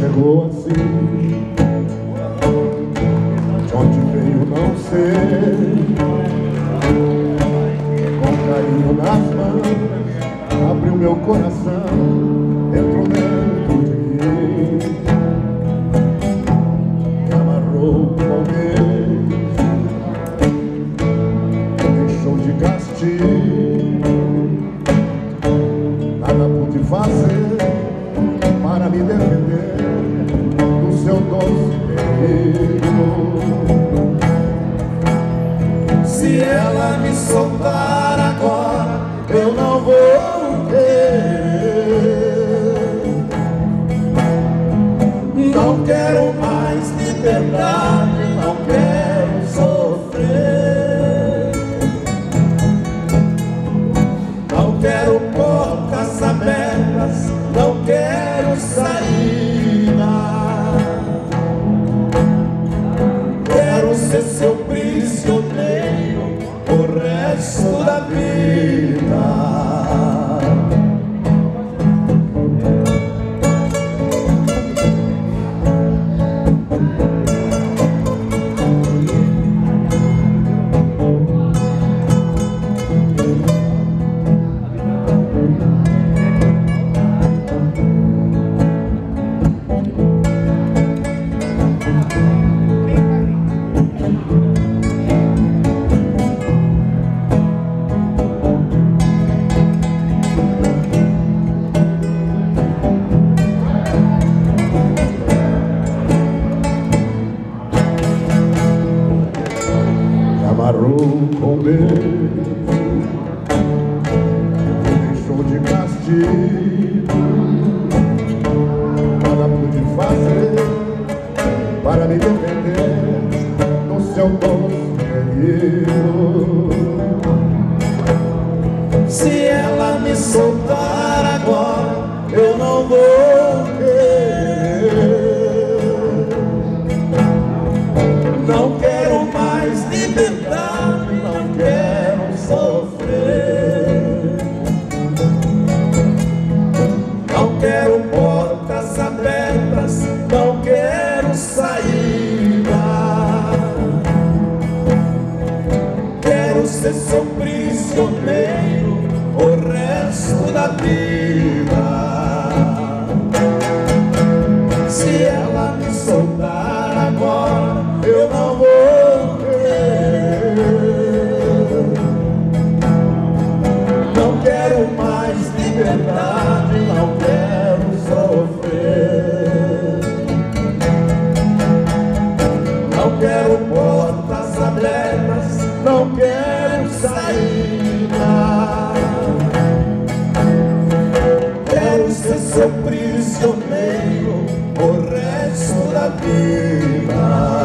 chegou assim De onde veio não sei Com carinho nas mãos Abriu meu coração Entrou dentro de mim. Me amarrou com vez deixou de castigo. Soltar agora, eu não vou querer. Não quero mais liberdade, não quero resto da vida. Deixou de castigo. Nada pude fazer para me defender do seu doce prisioneiro o resto da vida. O resto da vida.